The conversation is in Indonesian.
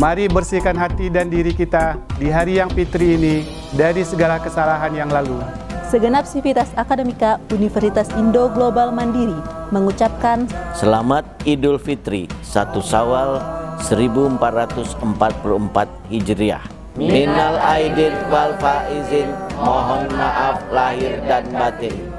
Mari bersihkan hati dan diri kita di hari yang fitri ini dari segala kesalahan yang lalu. Segenap Sivitas Akademika Universitas Indo Global Mandiri mengucapkan Selamat Idul Fitri 1 Sawal 1444 Hijriah. Minal aidin wal faizin, mohon maaf lahir dan batin.